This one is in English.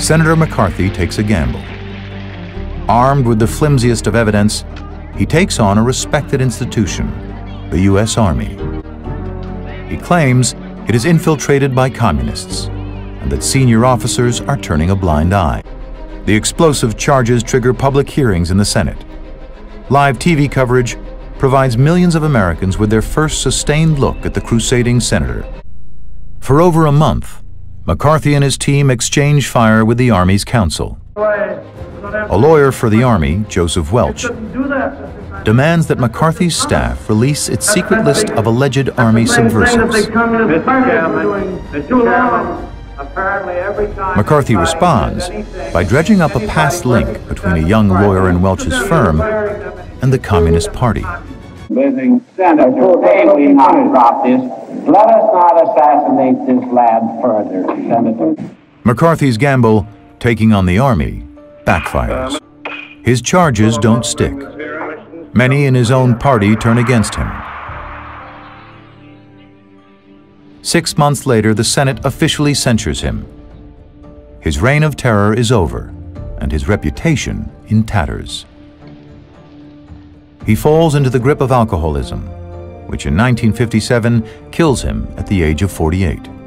Senator McCarthy takes a gamble. Armed with the flimsiest of evidence, he takes on a respected institution, the U.S. Army. He claims it is infiltrated by communists and that senior officers are turning a blind eye. The explosive charges trigger public hearings in the Senate. Live TV coverage provides millions of Americans with their first sustained look at the crusading senator. For over a month, McCarthy and his team exchange fire with the Army's counsel. A lawyer for the Army, Joseph Welch, demands that McCarthy's staff release its secret list of alleged Army subversives. McCarthy responds by dredging up a past link between a young lawyer in Welch's firm and the Communist Party. Let us not assassinate this lad further, Senator. McCarthy's gamble, taking on the Army, backfires. His charges don't stick. Many in his own party turn against him. Six months later, the Senate officially censures him. His reign of terror is over, and his reputation in tatters. He falls into the grip of alcoholism, which in 1957 kills him at the age of 48.